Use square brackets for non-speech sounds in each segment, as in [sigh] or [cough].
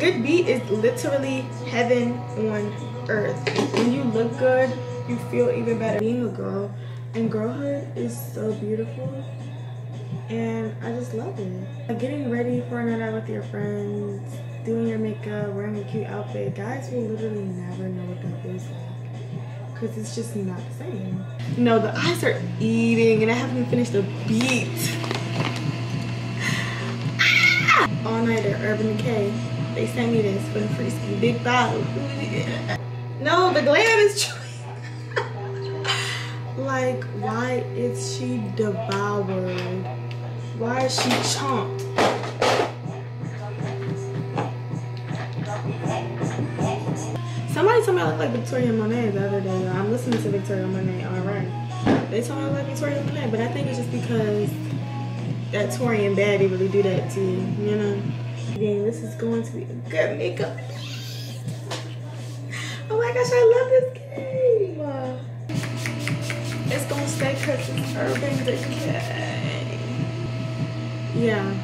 good beat is literally heaven on earth. When you look good, you feel even better. Being a girl and girlhood is so beautiful and I just love it. Like getting ready for a night out with your friends, doing your makeup, wearing a cute outfit, guys will literally never know what that feels like because it's just not the same. No, the eyes are eating and I haven't finished the beat. [laughs] Ah! All Nighter, Urban Decay. They sent me this for the free ski. Big bottle. No, the glam is [laughs] true. like, why is she devoured? Why is she chomped? Somebody told me I look like Victoria Monet the other day. I'm listening to Victoria Monet, alright. They told me I look like Victoria Monet, but I think it's just because that Tory and Baddie really do that to you, you know? Again, this is going to be a good makeup. Oh my gosh, I love this game. It's gonna stay because it's Urban Decay. Yeah,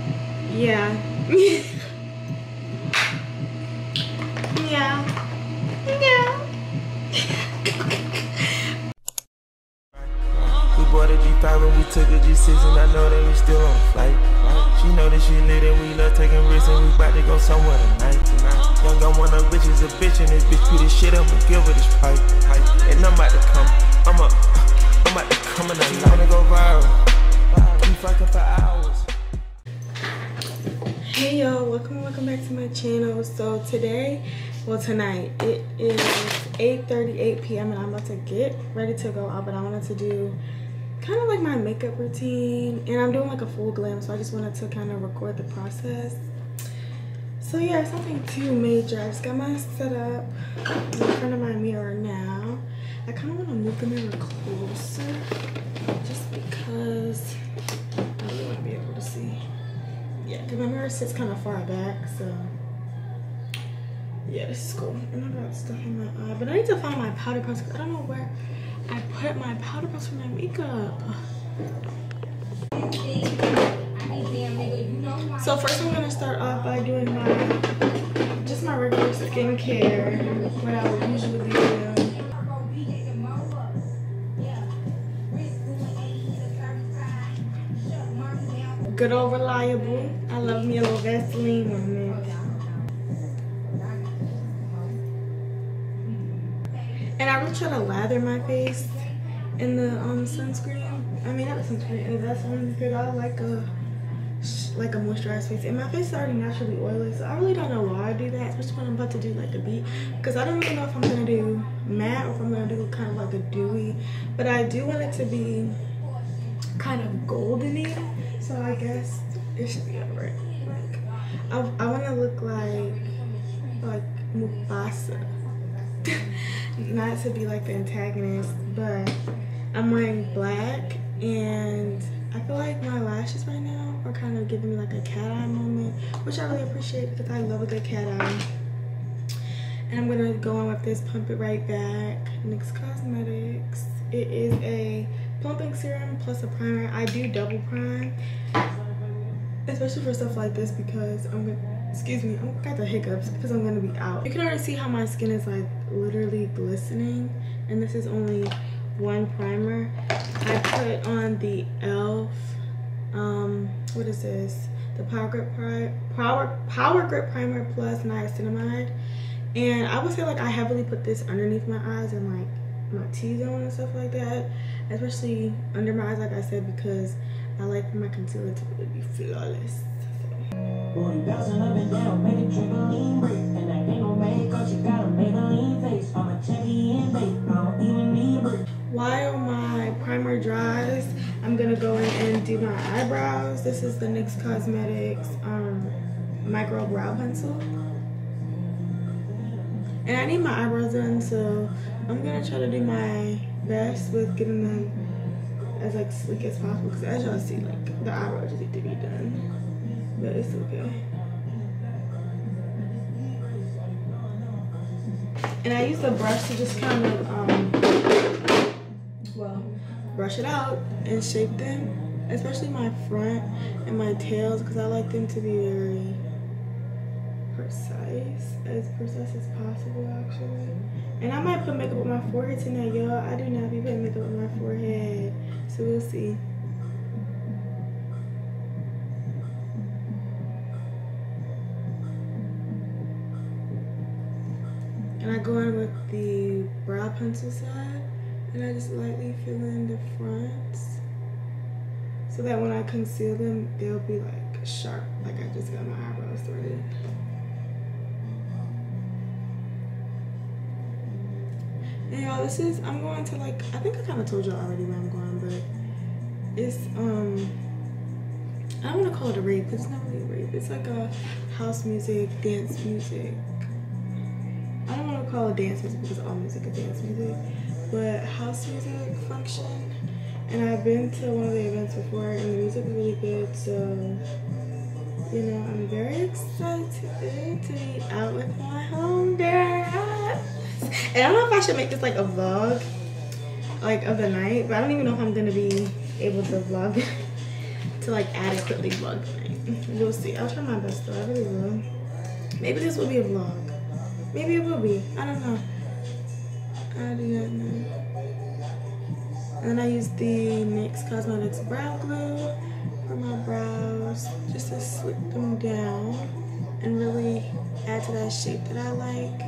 yeah. [laughs] yeah. Yeah. [laughs] We bought a G5 and we took a G6 and I know that we still on flight. She know that she lit and we love taking risks and we about to go somewhere tonight. Young gun one of bitches a bitch and this bitch beat this shit I'ma give her this pipe. And I'm about to come, I'm up, I'm about to come and I'm gonna go viral. Keep fucking for hours. Hey y'all, welcome welcome back to my channel. So today, well tonight, it is 8.38 p.m. and I'm about to get ready to go out, but I wanted to do kind of like my makeup routine and I'm doing like a full glam, so I just wanted to kind of record the process. So yeah, it's nothing too major. I just got my setup in front of my mirror now. I kind of want to move the mirror closer just because I really want to be able to see. Yeah, because my mirror sits kind of far back, so yeah, this is cool. And I got stuff in my eye, but I need to find my powder because I don't know where put my powder puffs for my makeup. So first I'm gonna start off by doing my, just my regular skincare, what I would usually do. Good old reliable. I love me a little Vaseline moment. And I really try to lather my face in the um, sunscreen. I mean, not the sunscreen, in the Vaseline because I like a like a moisturized face. And my face is already naturally oily, so I really don't know why I do that, especially when I'm about to do like a beat. Because I don't really know if I'm gonna do matte or if I'm gonna do kind of like a dewy. But I do want it to be kind of goldeny, so I guess it should be alright. Like, I, I want to look like like Mufasa. [laughs] Not to be like the antagonist, but I'm wearing black and I feel like my lashes right now are kind of giving me like a cat eye moment, which I really appreciate because I love a good cat eye. And I'm gonna go on with this Plump It Right Back NYX Cosmetics. It is a plumping serum plus a primer. I do double prime, especially for stuff like this because I'm gonna, excuse me, I got the hiccups because I'm gonna be out. You can already see how my skin is like literally glistening and this is only one primer. I put on the e.l.f. Um, what is this? The Power Grip Power Power Grip Primer Plus Niacinamide. And I would say like I heavily put this underneath my eyes and like my T-zone and stuff like that. Especially under my eyes, like I said, because I like my concealer to really be flawless. Booty bouncing up and down, make a trampoline break. And I ain't no you gotta make a lean face. I'm a. I don't even. While my primer dries, I'm gonna go in and do my eyebrows. This is the NYX Cosmetics um, Micro Brow Pencil. And I need my eyebrows done, so I'm gonna try to do my best with getting them as like sleek as possible. Cause as y'all see, like the eyebrows just need to be done, but it's okay. And I use the brush to just kind of, um, well, brush it out and shape them, especially my front and my tails, because I like them to be very precise. as precise as possible, actually. And I might put makeup on my forehead tonight, y'all. I do not be putting makeup on my forehead, so we'll see. And I go in with the brow pencil side, and I just lightly fill in the fronts so that when I conceal them, they'll be like sharp, like I just got my eyebrows threaded. And y'all, this is, I'm going to like, I think I kind of told y'all already where I'm going, but it's, um, I don't want to call it a rave it's not really a rave. It's like a house music, dance music. I don't want to call it dance music because all music is dance music, but house music function. And I've been to one of the events before and the music is really good, so you know, I'm very excited to be out with my home girls. And I don't know if I should make this like a vlog, like of the night, but I don't even know if I'm gonna be able to vlog, [laughs] to like adequately vlog the night. [laughs] We'll see. I'll try my best though. I really will. Maybe this will be a vlog. Maybe it will be. I don't know. I do not know. And then I use the NYX Cosmetics Brow Glue for my brows just to slick them down and really add to that shape that I like.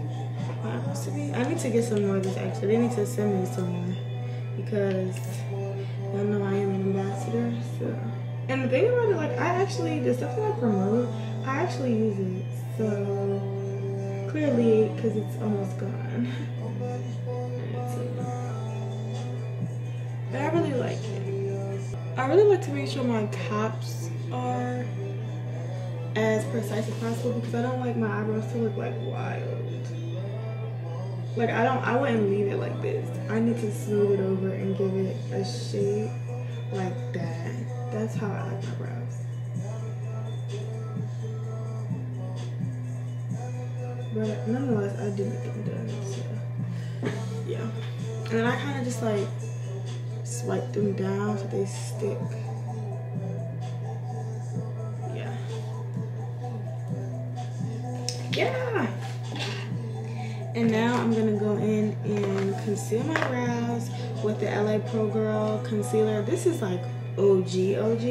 I need to get some more of this actually. They need to send me some more because y'all know I am an ambassador. So. And the thing about it, like I actually, the stuff that I promote, I actually use it. So clearly, because it's almost gone. [laughs] But I really like it. I really like to make sure my tops are as precise as possible because I don't like my eyebrows to look like wild. Like I don't, I wouldn't leave it like this. I need to smooth it over and give it a shape like that. That's how I like my brows. But nonetheless, I do make them done. So yeah, and then I kind of just like swipe them down so they stick. Yeah. Yeah. And now I'm gonna go in and conceal my brows with the LA Pro Girl concealer. This is like OG OG.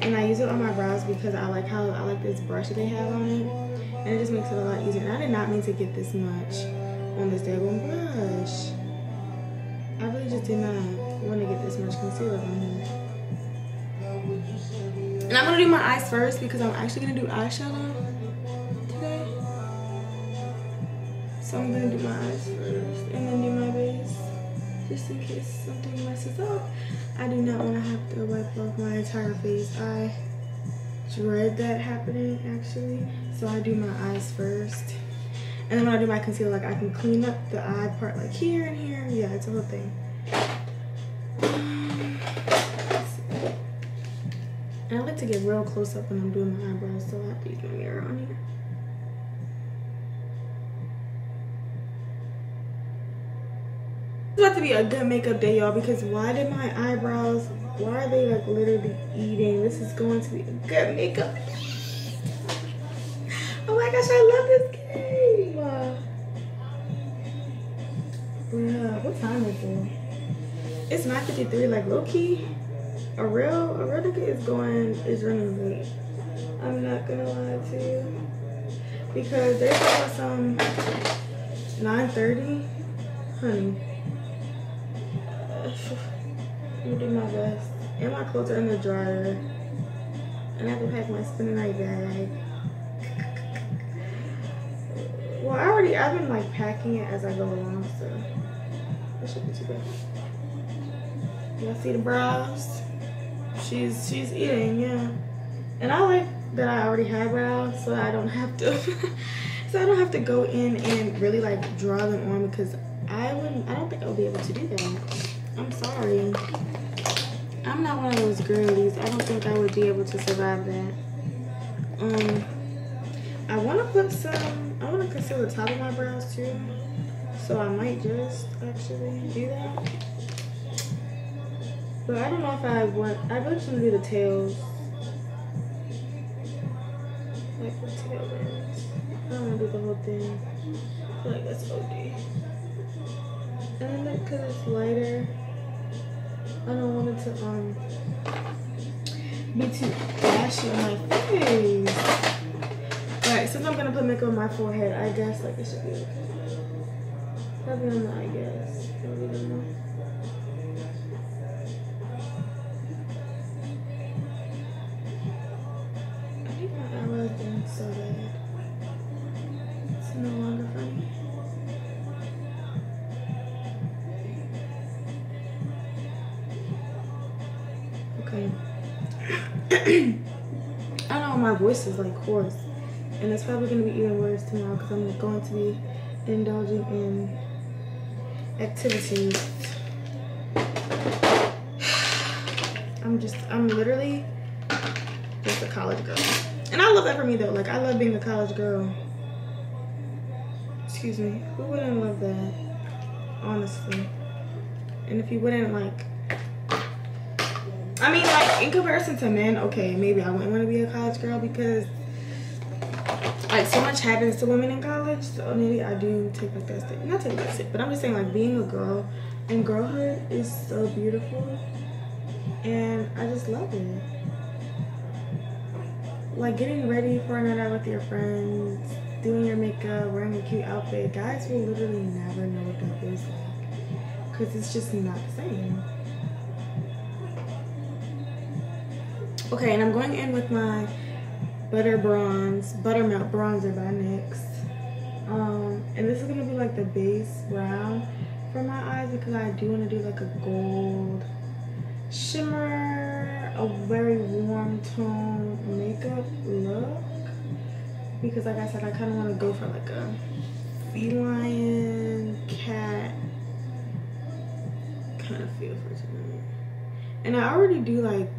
And I use it on my brows because I like how I like this brush that they have on it. And it just makes it a lot easier. And I did not mean to get this much on this daggone brush. I really just did not want to get this much concealer on here. And I'm gonna do my eyes first because I'm actually gonna do eyeshadow today. So I'm gonna do my eyes first and then do my base. Just in case something messes up. I do not want to have to wipe off my entire face. I dread that happening actually. So I do my eyes first. And then when I do my concealer, like I can clean up the eye part like here and here. Yeah, it's a whole thing. And I like to get real close up when I'm doing my eyebrows, so I have to use my mirror on here. It's about to be a good makeup day, y'all, because why did my eyebrows, why are they like literally eating? This is going to be a good makeup Oh my gosh, I love this game. Yeah, what time is it? It's 9.53, like low key a real a real nigga is going is running late. I'm not gonna lie to you. Because there's about some 9.30. Honey. [sighs] I'm gonna do my best. And my clothes are in the dryer. And I have to pack my spinning night bag. Well, I already, I've been like packing it as I go along, so it should be too bad. Y'all see the brows? She's she's eating, yeah. And I like that I already have brows, so I don't have to [laughs] so I don't have to go in and really like draw them on because I wouldn't I don't think I'll be able to do that. I'm sorry. I'm not one of those girlies. I don't think I would be able to survive that. Um I wanna put some I wanna conceal the top of my brows too. So I might just actually do that. But I don't know if I want, I really just want to do the tails. Like the tail ends. I don't want to do the whole thing. I feel like that's OD. And then because it's lighter, I don't want it to um be too ashy on my face. Alright, since I'm gonna put makeup on my forehead, I guess like it should be okay. Probably on the I guess. I really don't [clears throat] I know, my voice is like hoarse. And it's probably going to be even worse tomorrow because I'm going to be indulging in activities. [sighs] I'm just, I'm literally just a college girl. And I love that for me though. Like, I love being a college girl. Excuse me. Who wouldn't love that? Honestly. And if you wouldn't, like, I mean, like, in comparison to men, okay, maybe I wouldn't want to be a college girl because like so much happens to women in college so maybe i do take like that step not take that step but i'm just saying like being a girl and girlhood is so beautiful and i just love it. Like getting ready for a night out with your friends doing your makeup wearing a cute outfit guys will literally never know what that feels like because it's just not the same okay and i'm going in with my Butter Bronze, Buttermelt Bronzer by NYX. Um, and this is going to be like the base brown for my eyes because I do want to do like a gold shimmer, a very warm tone makeup look. Because like I said, I kind of want to go for like a feline cat kind of feel for tonight. And I already do like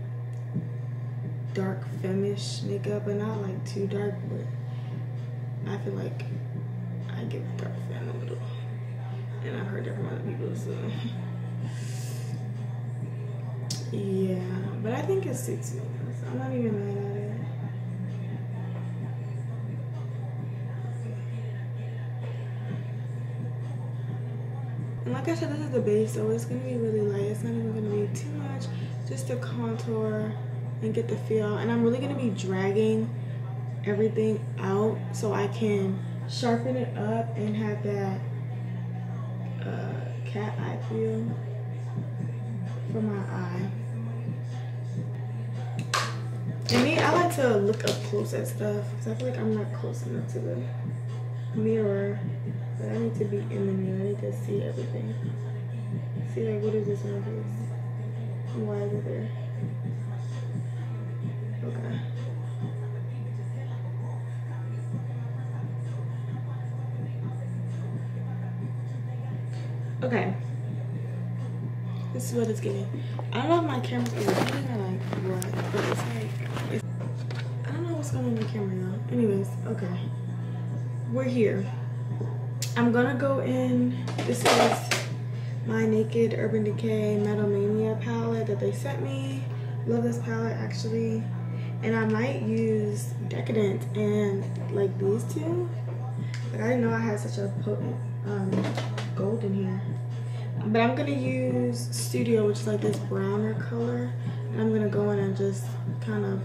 dark femish makeup, but not like too dark, but I feel like I give dark fan a little. And I've heard that from other people, so yeah. But I think it suits me, so I'm not even mad at it. And like I said, this is the base, so it's gonna be really light. It's not even gonna be too much, just a contour and get the feel. And I'm really gonna be dragging everything out so I can sharpen it up and have that uh, cat eye feel for my eye. And me, I like to look up close at stuff because I feel like I'm not close enough to the mirror. But I need to be in the mirror. I need to see everything. See like what is this on my face? Why is it there? Okay. This is what it's getting. I don't know if my camera's overheating or like what, but it's like, it's, I don't know what's going on with the camera though. Anyways, okay. We're here. I'm gonna go in, this is my Naked Urban Decay Metal Mania palette that they sent me. Love this palette actually and I might use Decadent and like these two. Like I didn't know I had such a potent um, gold in here. But I'm gonna use Studio, which is like this browner color. And I'm gonna go in and just kind of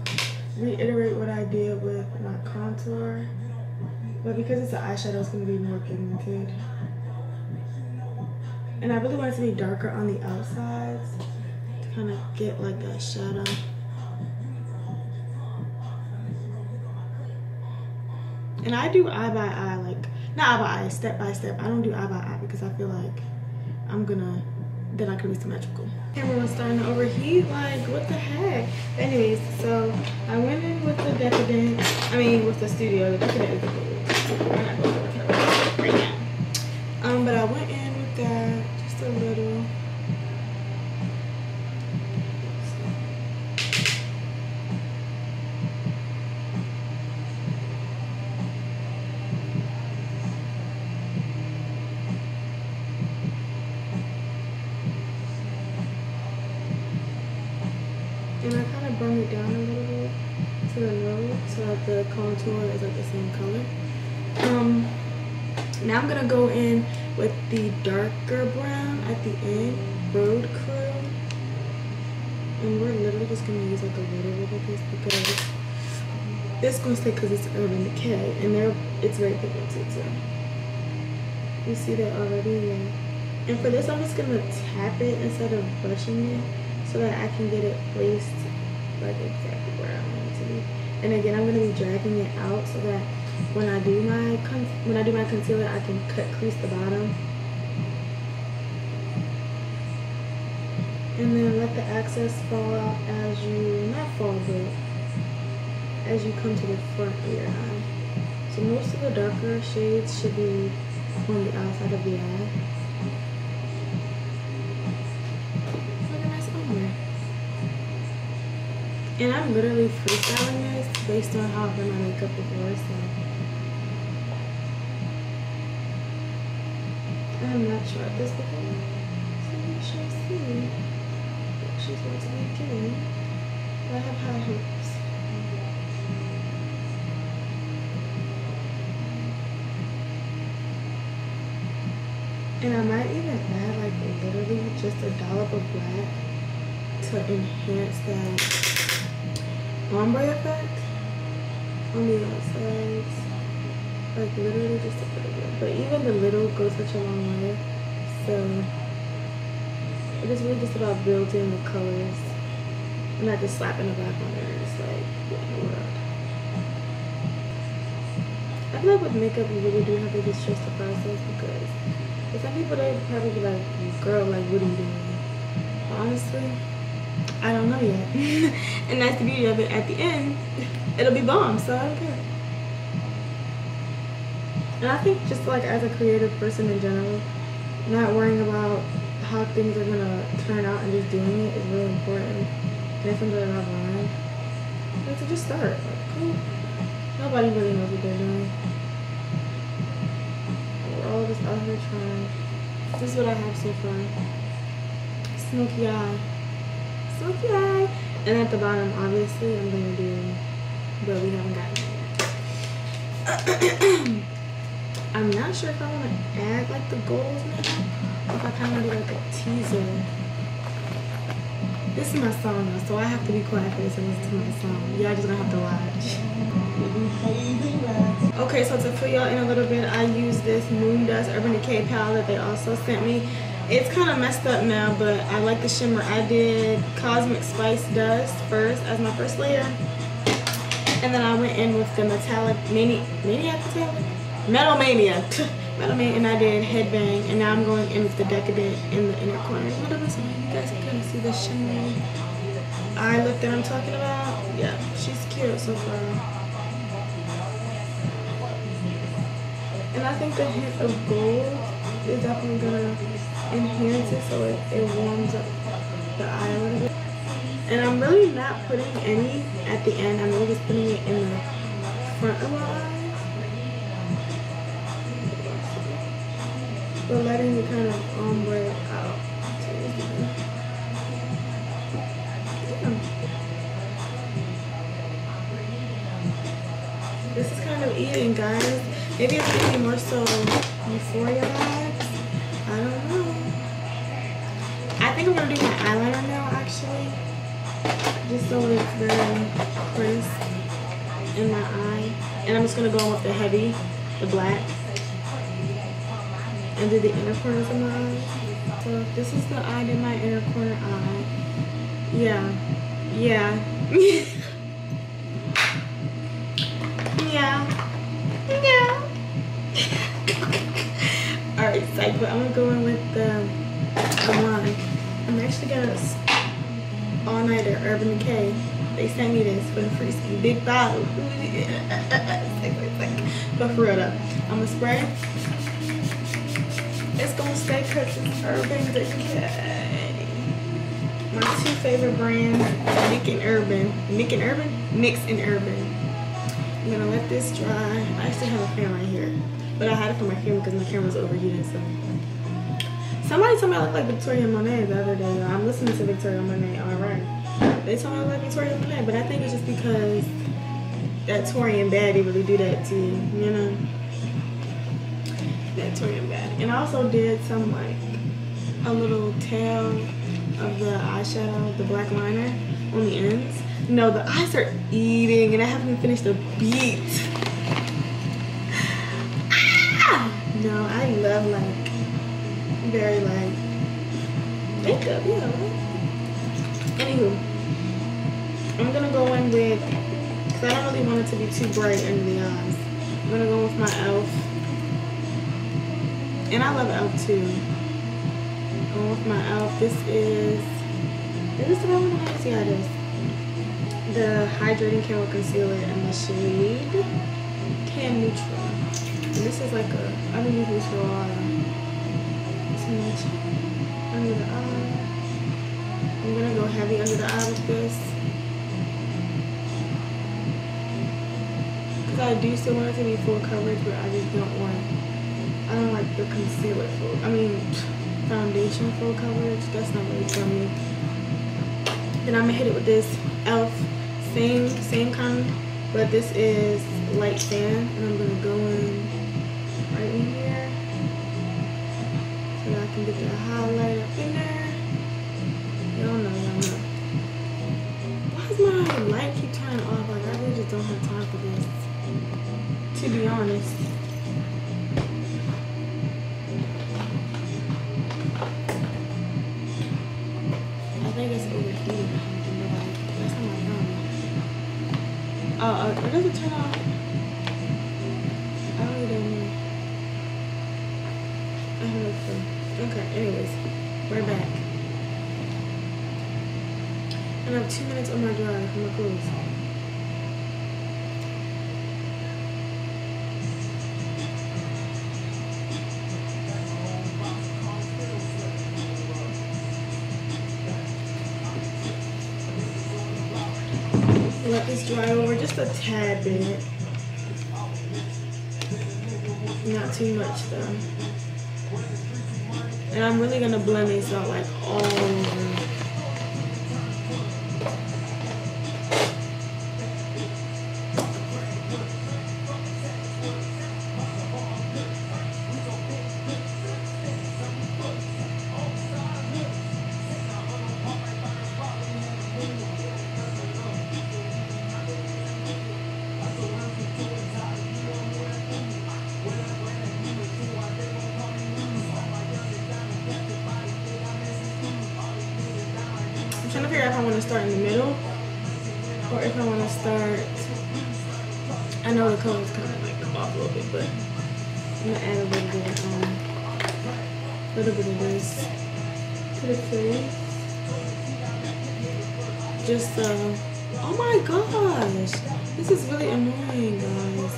reiterate what I did with my contour. But because it's an eyeshadow, it's gonna be more pigmented. And I really want it to be darker on the outsides to kind of get like that shadow. And I do eye by eye, like, not eye by eye, step by step. I don't do eye by eye because I feel like I'm gonna, then I could be symmetrical. Camera was starting to overheat, like, what the heck? Anyways, so I went in with the Decadent, I mean, with the Studio. The Decadent is right now. Um, but I went in with that, just a little. And I down a little bit to the nose so that the contour is like the same color. Um, Now I'm gonna go in with the darker brown at the end, Road Crew. And we're literally just gonna use like a little bit of this because it's gonna stay because it's Urban Decay and they're it's very pigmented so. You see that already? Yeah. And for this I'm just gonna tap it instead of brushing it so that I can get it placed like exactly where I want it to be. And again I'm gonna be dragging it out so that when I do my when I do my concealer I can cut crease the bottom. And then let the excess fall out as you not fall but as you come to the front of your eye. So most of the darker shades should be on the outside of the eye and I'm literally freestyling this based on how I've done my makeup before so I'm not sure at this before so we shall see what she's going to be doing. But I have high hopes. And I might even add like literally just a dollop of black to enhance that ombre effect on the outsides. Like literally just a little bit. But even the little goes such a long way. So it is really just about building the colors. and not just slapping the black on there. It's like, what in the world? I feel like with makeup, you really do have to just trust the process because some people, they probably be like, girl, like, what are you doing? But honestly, I don't know yet. [laughs] and that's the beauty of it. At the end, it'll be bomb, so I don't care. And I think just like as a creative person in general, not worrying about how things are gonna turn out and just doing it is really important. And it's something that I've learned. And to just start. Like, cool. Nobody really knows what they're doing. We're all just out here trying. This is what I have so far. Smoky eye. Smoky eye. And at the bottom, obviously, I'm gonna do, but we haven't gotten yet. [clears throat] I'm not sure if I want to add like the gold now if I kind of do like a teaser. This is my song now, so I have to be quiet for this and listen to my song. Y'all just gonna have to watch. Okay, so to fill y'all in a little bit, I use this Moon Dust Urban Decay palette that they also sent me. It's kind of messed up now, but I like the shimmer. I did Cosmic Spice Dust first as my first layer. And then I went in with the Metallic Mani Maniac Metallic? Metal Mania. [laughs] Metal Mania and I did Headbang and now I'm going in with the Decadent in the inner corner. What of this You guys can see the shimmer eye look that I'm talking about. Yeah, she's cute so far. And I think the hint of gold is definitely gonna enhance it so it, it warms up the eye a little bit. And I'm really not putting any at the end. I'm really just putting it in the front of my eye. but letting it kind of ombre out. This is kind of eating, guys. Maybe it's giving more so euphoria vibes. Think I'm gonna do my eyeliner now, actually, just so it's very crisp in my eye. And I'm just gonna go with the heavy, the black and do the inner corners of my eye. So this is the eye in my inner corner eye. Yeah. Yeah. [laughs] yeah. Yeah. [laughs] Alright, psych, but I'm gonna go Gonna all nighter Urban Decay. They sent me this for the free ski. Big bottle. [laughs] but for real though, I'm gonna spray it's gonna stay because it's Urban Decay. My two favorite brands, Nick and Urban. Nick and Urban? Nix and Urban. I'm gonna let this dry. I actually have a fan right here. But I had it for my camera because my camera's overheating, so. Somebody told me I look like Victoria Monet the other day. I'm listening to Victoria Monet, alright. They told me I look like Victoria Monet, but I think it's just because that Tory and Baddie really do that to you, you know? Victorian bag. And I also did some like a little tail of the eyeshadow, the black liner on the ends. No, the eyes are eating and I haven't even finished the beat. Ah! No, I love like very like makeup, yeah. Anywho, I'm gonna go in with, cause I don't really want it to be too bright under the eyes. I'm gonna go with my e.l.f. And I love e.l.f. too. Going with my e.l.f. This is, is this the one? Let me see how it is. The Hydrating Camo Concealer in the shade Tan Neutral. And this is like a, I don't under the eye. I'm gonna go heavy under the eye with this. Because I do still want it to be full coverage, but I just don't want, I don't like the concealer full, I mean, foundation full coverage. That's not really for me. Then I'm gonna hit it with this e.l.f. Same, same kind, but this is light sand. And I'm gonna go in right in here. Can get the highlight up in there. Y'all know, y'all know. Why does my light keep turning off? Like, I really just don't have time for this. To be honest. I think it's overheating problem. Oh, uh, it turn off? And I have two minutes on oh my drive from my clothes. Let this dry over just a tad bit. Not too much though. And I'm really gonna blend this out like all over. Just uh, oh my gosh, this is really annoying, guys.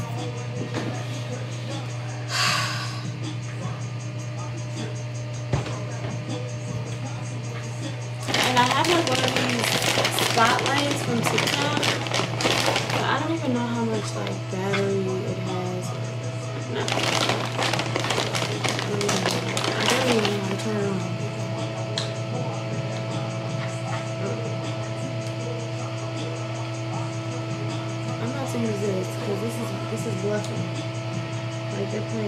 [sighs] And I have like one of these spotlights from TikTok, but I don't even know how much like battery it has. No. Let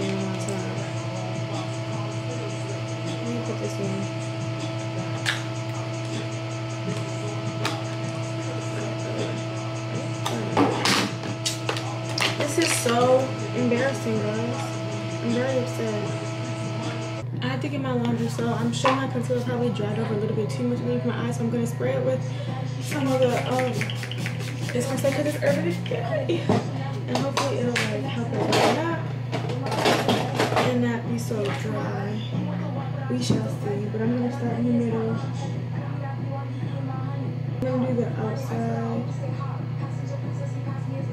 me put this in. This is so embarrassing, guys. I'm very upset. I have to get my laundry, so I'm sure my concealer probably dried over a little bit too much underneath my eyes, so I'm gonna spray it with some of the um. Gonna say because it's Urban Decay, and hopefully it'll like help it up and not be so dry. We shall see. But I'm gonna start in the middle. I'm gonna do the outside.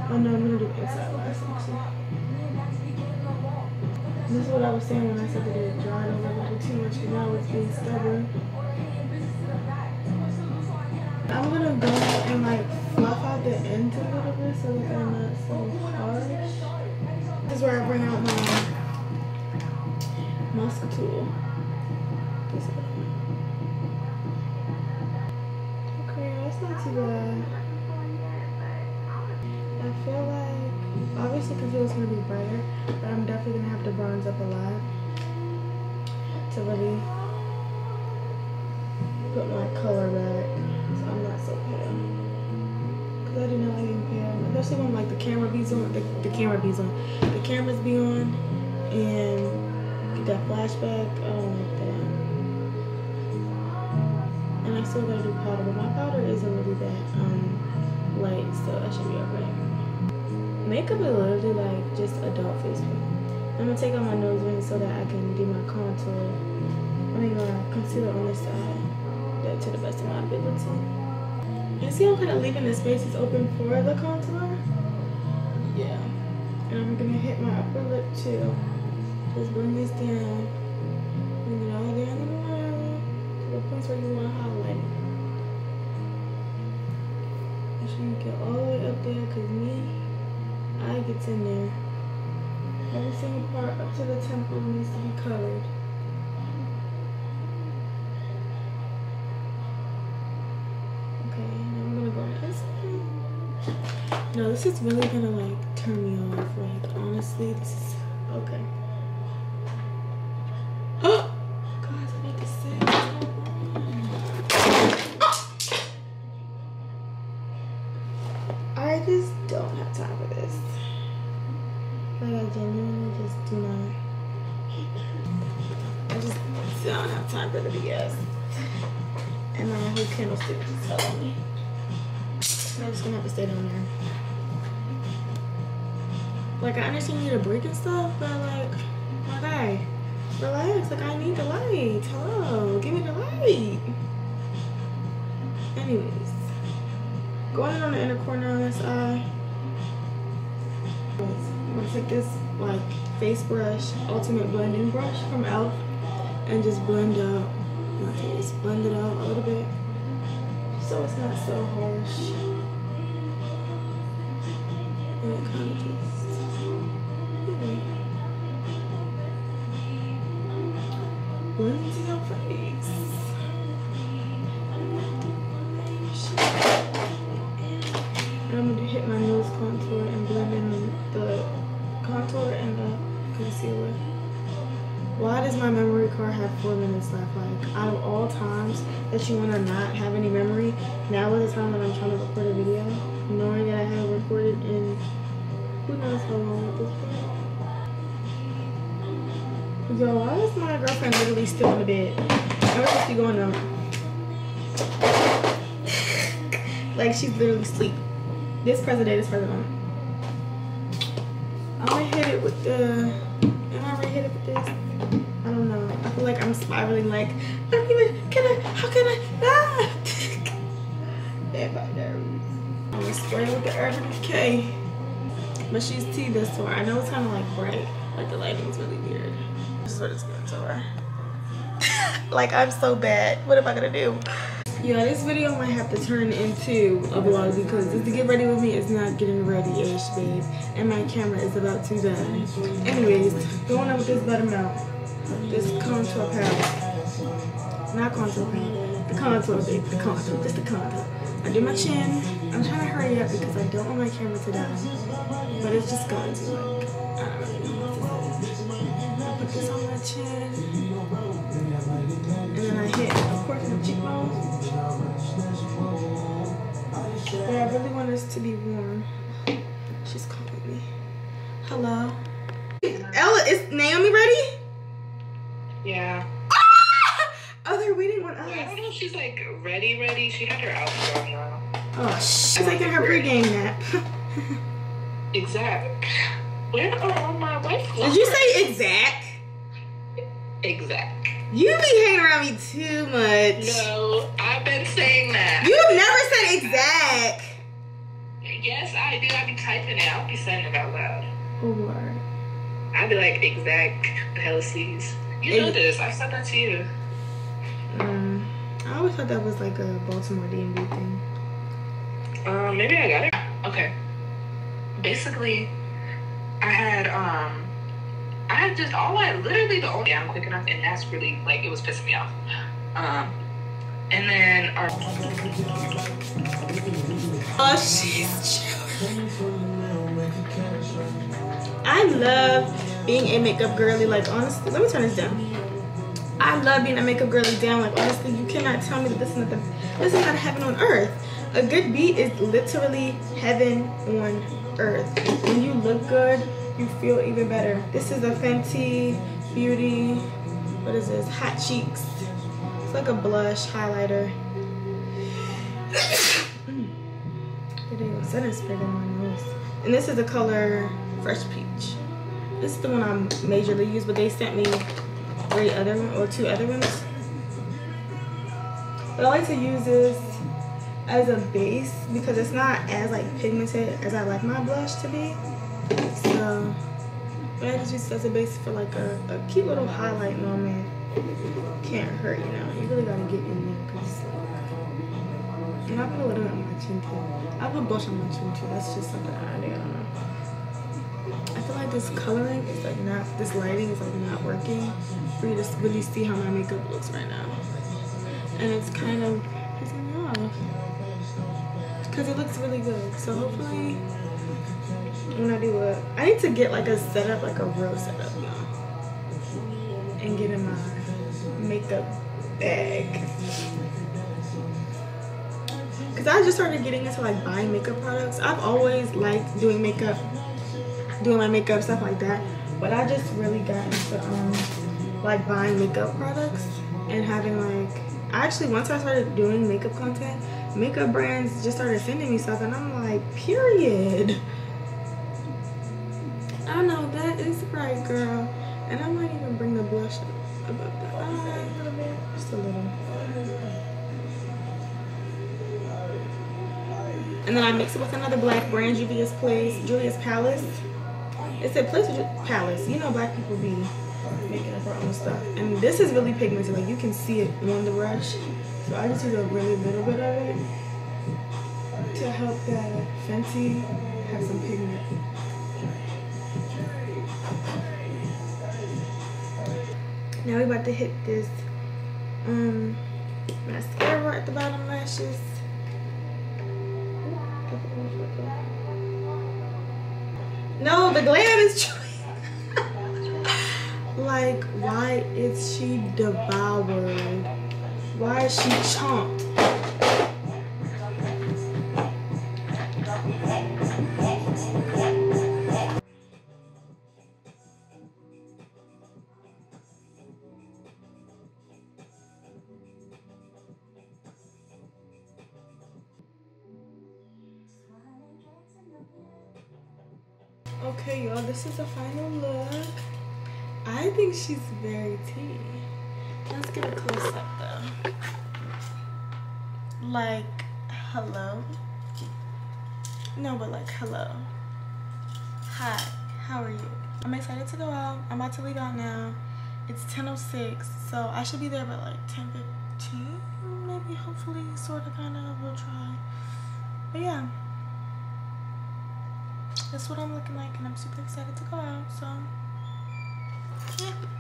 Oh no, I'm gonna do inside last actually. This is what I was saying when I said that it dried a little too much, but now it's being stubborn. I'm gonna go and like fluff out the ends a little bit so that they're not so harsh. This is where I bring out my Muscle tool. Is- Okay, that's not too bad. I feel like obviously concealer's gonna be brighter, but I'm definitely gonna have to bronze up a lot. to really put my color back so I'm not so pale. Cause I do not like being pale, especially when like the camera be's on. The, the camera be's on. The cameras be on, and get that flashback. I don't like that. And I still gotta do powder, but my powder isn't really that um light, so I should be alright. Makeup is literally like just adult face paint. I'm gonna take out my nose ring so that I can do my contour. I mean, my concealer on this side. That to the best of my ability. And see, I'm kind of leaving the spaces open for the contour. Yeah. And I'm gonna hit my upper lip too. Just bring this down. Bring it all down the line to the place where you want to highlight. it. Make sure you get all the way up there, cause me, I gets in there. Every single part up to the temple needs to be colored. Okay, now I'm gonna go on this. No, this is really gonna like turn me off. Like honestly, this is okay. The BS. And my whole candlestick is telling me. I'm just gonna have to stay down there. Like I understand you need a break and stuff, but like, my guy, relax. Like I need the light. Hello, give me the light. Anyways, going in on the inner corner on this eye. I'm gonna take this like face brush, ultimate blending brush from ELF, and just blend face. Blend it out a little bit, so it's not so harsh. And it kind of just, yeah. blend into your face. You want to not have any memory, now is the time that I'm trying to record a video, knowing that I have recorded in who knows how long at this point. Yo, why is my girlfriend literally still in the bed? Where's she going now? [laughs] like, she's literally asleep. This president is president. I'm gonna hit it with the. But she's tea this far. I know it's kind of like bright. Like the lighting's really weird. This is what it's to her. [laughs] like I'm so bad. What am I gonna do? Yeah, this video might have to turn into a vlog because just to get ready with me is not getting ready-ish, babe. And my camera is about to die. Anyways, going on with this buttermelt. This contour palette. Not contour palette. The contour, babe. The contour. Just the contour. I do my chin. I'm trying to hurry up because I don't want my camera to die. But it's just going to, like, I don't really know what to say. I put this on my chin. And then I hit, of course, my cheekbones. But I really want this to be warm. She's calling me. Hello. I don't know if she's like ready, ready. She had her outfit on now. Oh, she's like in her pregame nap. [laughs] Exact. Where are all my wife Did you say exact? exact? You be hanging around me too much. No, I've been saying that. You have never said exact. Yes, I do. I be typing it. I'll be saying it out loud. Oh, word. I'd be like exact helices. You know this. I've said that to you. Um, I always thought that was like a Baltimore DMV thing. Um, maybe I got it. Okay. Basically, I had um, I had just all I literally the only I'm quick enough, and that's really like it was pissing me off. Um, and then our Oh, she's. I love being a makeup girly. Like, honestly, let me turn this down. I love being a makeup girly down. Like honestly, you cannot tell me that this is not the this is not heaven on earth. A good beat is literally heaven on earth. When you look good, you feel even better. This is a Fenty Beauty. What is this? Hot Cheeks. It's like a blush highlighter. [coughs] That is bigger on my nose. And this is the color Fresh Peach. This is the one I'm majorly use, but they sent me three other or two other ones. But I like to use this as a base because it's not as like pigmented as I like my blush to be. So but I just use it as a base for like a, a cute little highlight moment. Can't hurt, you know. You really gotta get in there because and I put a little bit on my chin too. I put blush on my chin too. That's just something I do. I don't know. I feel like this coloring is like not, this lighting is like not working for you to really see how my makeup looks right now. And it's kind of pissing me off. Because it looks really good. So hopefully when I do it, I need to get like a setup, like a real setup, know, and get in my makeup bag. Cause I just started getting into like buying makeup products. I've always liked doing makeup, doing my makeup stuff like that. But I just really got into um like buying makeup products and having like actually once I started doing makeup content, makeup brands just started sending me stuff and I'm like, period. I know that is right, girl. And I might even bring the blush up above the eye a little bit, just a little. And then I mix it with another black brand, Juvia's Place, Juvia's Palace. It said Place Palace. You know, black people be making up our own stuff. And this is really pigmented. Like you can see it on the brush. So I just use a really little bit of it to help that Fenty have some pigment. Now we're about to hit this um, mascara at the bottom lashes. No, the glam is [laughs] like, why is she devoured? Why is she chomped? This is the final look. I think she's very tea. Let's get a close up though. Like, hello? No, but like, hello. Hi, how are you? I'm excited to go out. I'm about to leave out now. It's 10.06, so I should be there by like 10.15, maybe, hopefully, sort of, kind of, we'll try. But yeah that's what I'm looking like and I'm super excited to go out so yeah.